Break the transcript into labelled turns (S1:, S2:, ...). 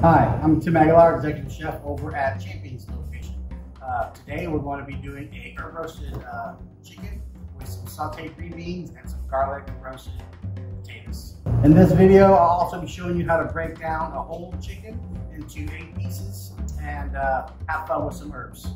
S1: Hi, I'm Timm Aguilar, Executive Chef over at Champions location. Uh, today we're going to be doing a herb roasted uh, chicken with some sauteed green beans and some garlic roasted potatoes. In this video, I'll also be showing you how to break down a whole chicken into eight pieces and uh, have fun with some herbs.